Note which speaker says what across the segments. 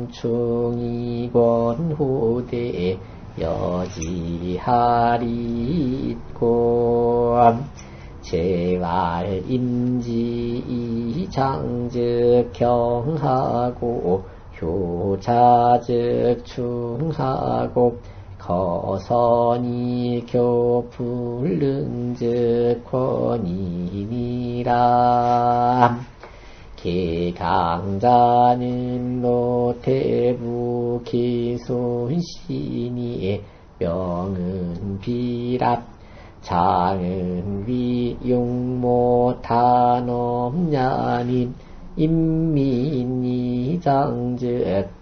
Speaker 1: 원충이건 후대 여지하리곤 제활인지 장즉 경하고 효자즉 충하고 거선이 교풀릉즉 권이니라 개강자는 노태부 기손신이 명은 비랍 장은 위용모 단엄냐님 인민이장즉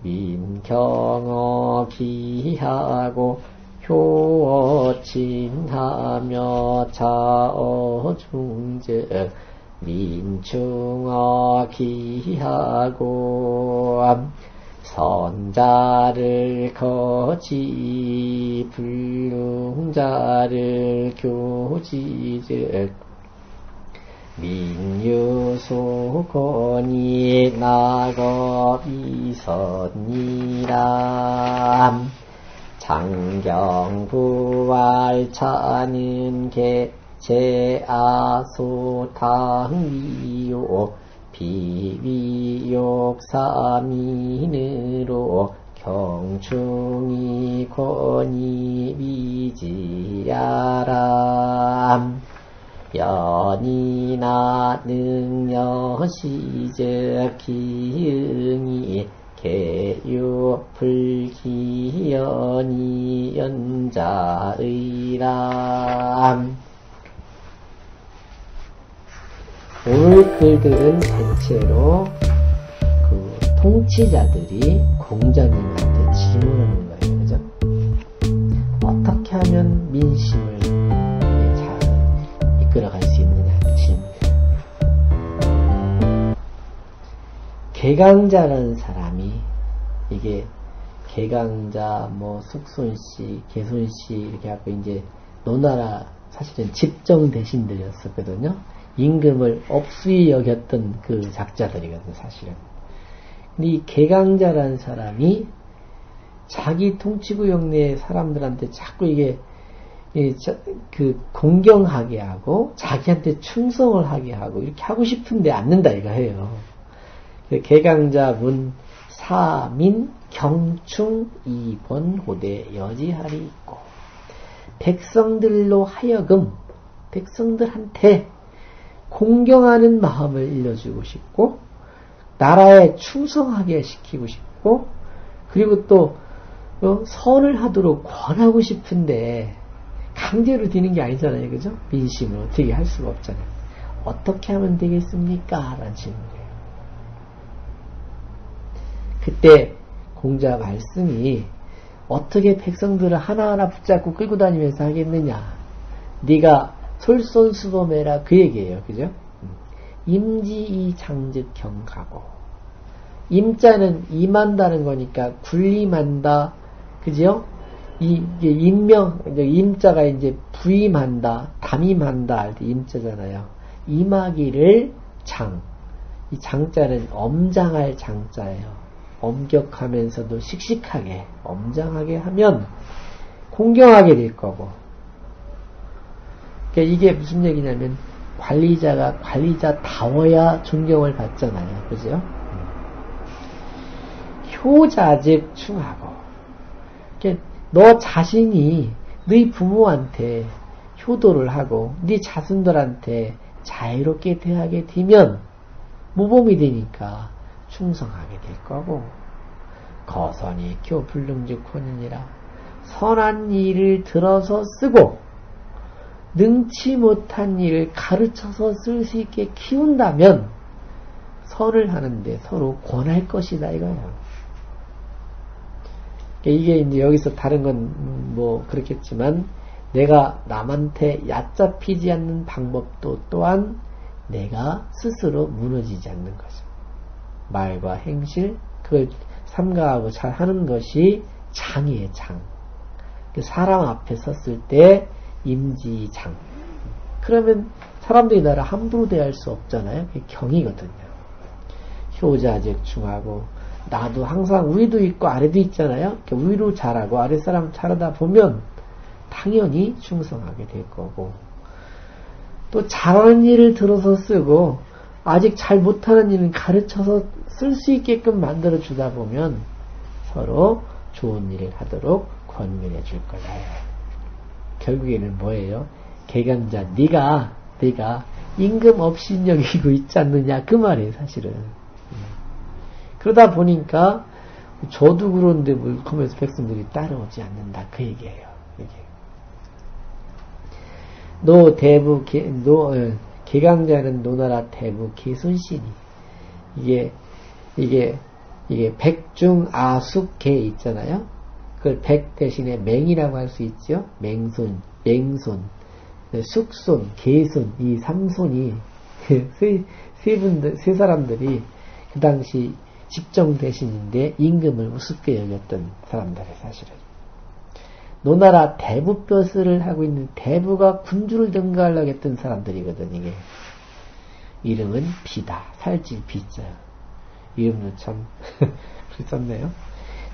Speaker 1: 민경어 기하고 효어친하며 자어중즉 민충어 기하고 선자를 거지 불능자를 교지즉 민유소건이 나거비선이라 장경부활 차는 개 제아소탕위요 비위욕사민으로 경충이 권이 미지야람. 연이나 능여시적 기응이 개유 불기연이 연자의람 오늘 글들은 대체로 그 통치자들이 공자님한테 질문하는 거예요. 그죠? 어떻게 하면 민심을 잘 이끌어갈 수 있느냐 하는 질문이에요. 개강자라는 사람이 이게 개강자, 뭐 숙손씨, 개손씨 이렇게 하고 이제 노나라 사실은 집정 대신들이었었거든요. 임금을 업수히 여겼던 그 작자들이거든, 사실은. 근데 이 개강자라는 사람이 자기 통치구역 내 사람들한테 자꾸 이게 그 공경하게 하고 자기한테 충성을 하게 하고 이렇게 하고 싶은데 않는다 이거 해요. 개강자 문 사민 경충 이번 호대 여지하리 있고 백성들로 하여금 백성들한테 공경하는 마음을 일러주고 싶고, 나라에 충성하게 시키고 싶고, 그리고 또, 어, 선을 하도록 권하고 싶은데, 강제로 되는 게 아니잖아요. 그죠? 민심을 어떻게 할 수가 없잖아요. 어떻게 하면 되겠습니까? 라는 질문이에요. 그때 공자 말씀이 어떻게 백성들을 하나하나 붙잡고 끌고 다니면서 하겠느냐. 네가 솔선수범해라 그 얘기예요. 그죠? 임지이 장즉경 가고 임자는 임한다는 거니까 군림한다. 그죠? 이게 임명 임자가 이제 부임한다, 담임한다 할 때 임자잖아요. 임하기를 장. 이 장자는 엄장할 장자예요. 엄격하면서도 씩씩하게, 엄장하게 하면 공경하게 될 거고, 이게 무슨 얘기냐면 관리자가 관리자다워야 존경을 받잖아요. 그죠? 효자즉 충하고 그러니까 너 자신이 너희 부모한테 효도를 하고 네 자손들한테 자유롭게 대하게 되면 모범이 되니까 충성하게 될 거고 거선이 교 불능즉 혼이니라 선한 일을 들어서 쓰고 능치 못한 일을 가르쳐서 쓸 수 있게 키운다면 설을 하는데 서로 권할 것이다 이거예요. 이게 이제 여기서 다른 건 뭐 그렇겠지만 내가 남한테 얕잡히지 않는 방법도 또한 내가 스스로 무너지지 않는 거죠. 말과 행실 그걸 삼가하고 잘 하는 것이 장이에요, 장. 그 사람 앞에 섰을 때 임지장. 그러면 사람들이 나를 함부로 대할 수 없잖아요. 그게 경이거든요. 효자적 중하고 나도 항상 위도 있고 아래도 있잖아요. 위로 잘하고 아랫사람 잘하다 보면 당연히 충성하게 될 거고 또 잘하는 일을 들어서 쓰고 아직 잘 못하는 일은 가르쳐서 쓸 수 있게끔 만들어 주다 보면 서로 좋은 일을 하도록 권면해 줄 거다. 결국에는 뭐예요? 개강자 네가 네가 임금 없이 여기고 있지 않느냐 그 말이에요 사실은. 그러다 보니까 저도 그런데 물컴에서 백성들이 따라오지 않는다 그 얘기예요. 이게. 노 대부 개, 노 어, 개강자는 노나라 대부 개순신이 이게 이게 이게 백중 아숙 개 있잖아요. 그걸 백 대신에 맹이라고 할 수 있죠. 맹손, 맹손, 숙손, 개손 이 삼손이 세, 세 분들 세 사람들이 그 당시 집정 대신인데 임금을 우습게 여겼던 사람들이 사실은. 노나라 대부뼈스를 하고 있는 대부가 군주를 등가하려고 했던 사람들이거든 이게. 이름은 비다. 살질 비자. 이름도 참 썼네요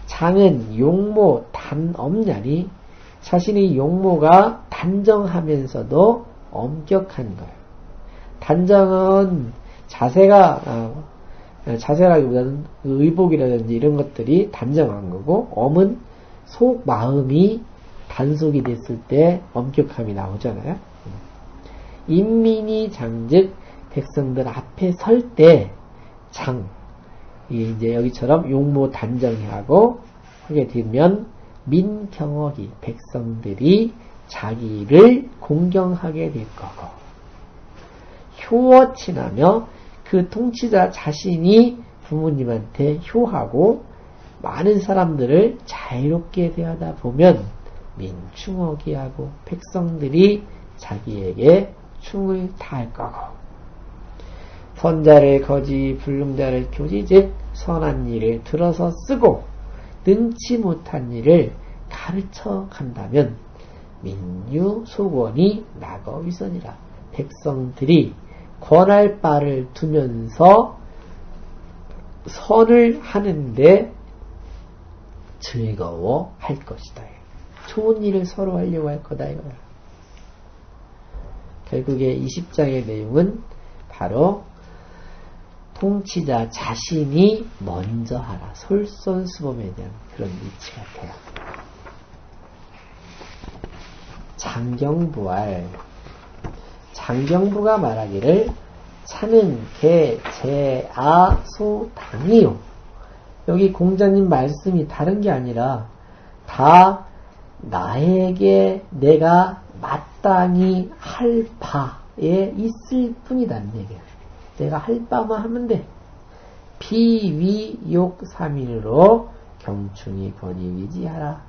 Speaker 1: 장은 용모 단엄냐니 자신의 용모가 단정하면서도 엄격한 거예요. 단정은 자세가 어, 자세라기보다는 의복이라든지 이런 것들이 단정한 거고 엄은 속 마음이 단속이 됐을 때 엄격함이 나오잖아요. 인민이 장즉 백성들 앞에 설 때 장, 이제 여기처럼 용모 단정히 하고 하게 되면 민경억이 백성들이 자기를 공경하게 될 거고 효어친하며 그 통치자 자신이 부모님한테 효하고 많은 사람들을 자유롭게 대하다 보면 민충억이 하고 백성들이 자기에게 충을 다할 거고 선자를 거지 불능자를 교지 즉 선한 일을 들어서 쓰고 능치 못한 일을 가르쳐 간다면 민유 소원이 낙어 위선이라 백성들이 권할 바를 두면서 선을 하는데 즐거워 할 것이다. 좋은 일을 서로 하려고 할 거다. 결국에 20장의 내용은 바로 통치자 자신이 먼저 하라. 솔선수범에 대한 그런 위치 같아요. 장경부할 장경부가 말하기를 차는 개, 제, 아, 소, 당이요. 여기 공자님 말씀이 다른 게 아니라 다 나에게 내가 마땅히 할 바에 있을 뿐이다는 얘기예요. 내가 할 바만 하면 돼. 비위욕 삼인으로 경충이 권위위지하라.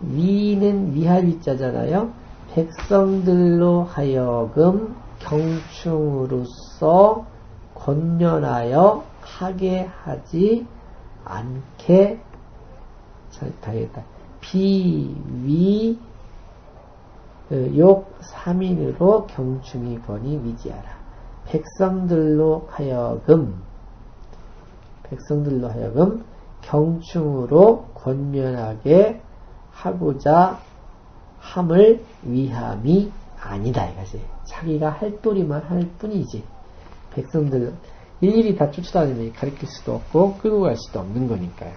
Speaker 1: 위는 위하위자잖아요. 백성들로 하여금 경충으로서 권면하여 하게 하지 않게 다겠다. 비위 욕 3인으로 경충이 권이 위지하라. 백성들로 하여금 백성들로 하여금 경충으로 권면하게 하고자 함을 위함이 아니다 이거지. 자기가 할 도리만 할 뿐이지. 백성들 일일이 다 쫓아다니면 가르칠 수도 없고 끌고 갈 수도 없는 거니까요.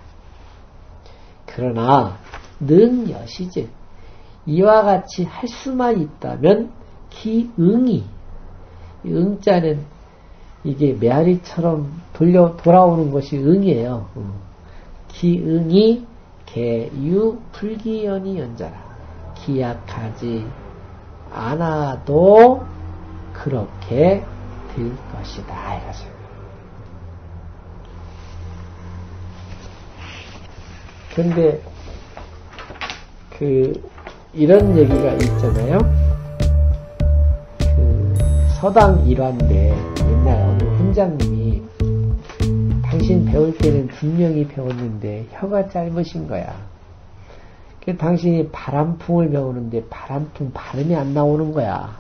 Speaker 1: 그러나 능 여시즉 이와 같이 할 수만 있다면 기응이 응자는 이게 메아리처럼 돌려 돌아오는 것이 응이에요. 기응이 개유 불기연이 연자라 기약하지 않아도 그렇게 될 것이다. 근데 그 이런 얘기가 있잖아요. 그 서당 일환인데 옛날 어느 훈장님이 당신 배울 때는 분명히 배웠는데 혀가 짧으신 거야. 그 당신이 바람풍을 배우는데 바람풍 발음이 안 나오는 거야.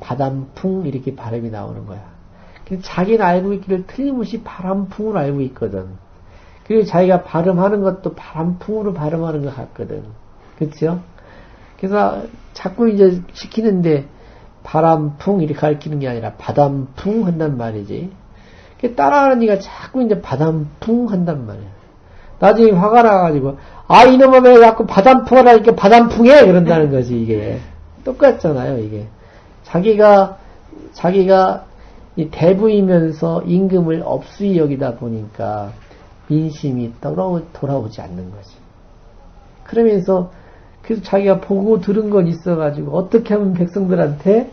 Speaker 1: 바람풍 이렇게 발음이 나오는 거야. 자기는 알고 있기를 틀림없이 바람풍으로 알고 있거든. 그리고 자기가 발음하는 것도 바람풍으로 발음하는 것 같거든. 그렇죠? 그래서 자꾸 이제 시키는데 바람풍 이렇게 가르치는 게 아니라 바람풍 한단 말이지. 따라하는 이가 자꾸 이제 바람풍 한단 말이야. 나중에 화가 나가지고 아 이놈아 왜 자꾸 바람풍을 하니까 바람풍해 그런다는 거지 이게 똑같잖아요 이게 자기가 자기가 대부이면서 임금을 업수히 여기다 보니까 민심이 돌아오, 돌아오지 않는 거지. 그러면서 그래서 자기가 보고 들은 건 있어가지고 어떻게 하면 백성들한테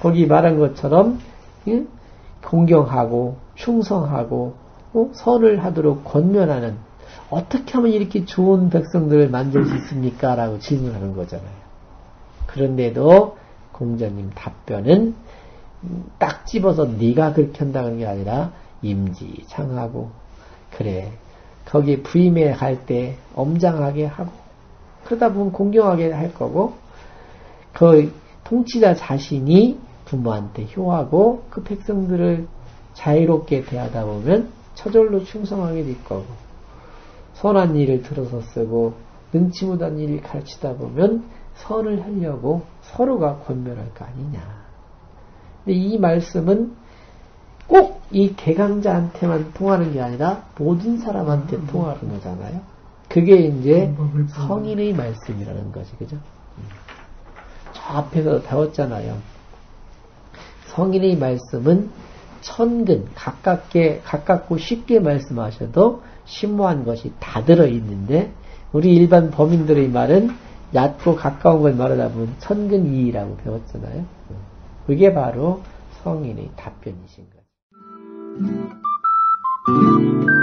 Speaker 1: 거기 말한 것처럼 예? 공경하고 충성하고 어? 설을 하도록 권면하는 어떻게 하면 이렇게 좋은 백성들을 만들 수 있습니까? 라고 질문하는 거잖아요. 그런데도 공자님 답변은 딱 집어서 네가 그렇게 한다는 게 아니라 임지창하고 그래 거기 부임에 갈 때 엄장하게 하고 그러다 보면 공경하게 할 거고 그 통치자 자신이 부모한테 효하고 그 백성들을 자유롭게 대하다 보면 처절로 충성하게 될 거고 선한 일을 들어서 쓰고 눈치 못한 일을 가르치다 보면 선을 하려고 서로가 권면할 거 아니냐. 근데 이 말씀은 꼭 이 개강자한테만 통하는 게 아니라 모든 사람한테 통하는 거잖아요. 그게 이제 성인의 말씀이라는 것이 그죠? 저 앞에서 배웠잖아요. 성인의 말씀은 천근 가깝게 가깝고 쉽게 말씀하셔도 심오한 것이 다 들어 있는데 우리 일반 범인들의 말은 얕고 가까운 걸 말하다 보면 천근이라고 배웠잖아요. 그게 바로 성인의 답변이신 거예요.